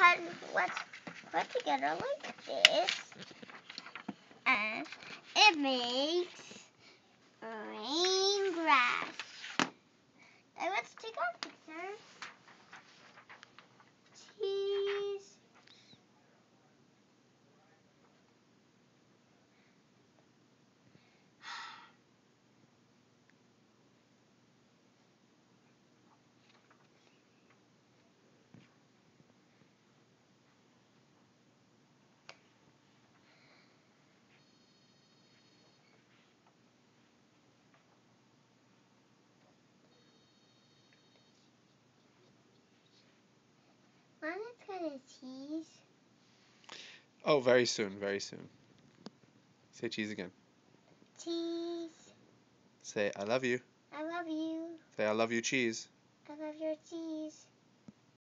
cut let's put together like this. And it makes green It's gonna cheese. Oh, very soon, very soon. Say cheese again. Cheese. Say I love you. I love you. Say I love you cheese. I love your cheese.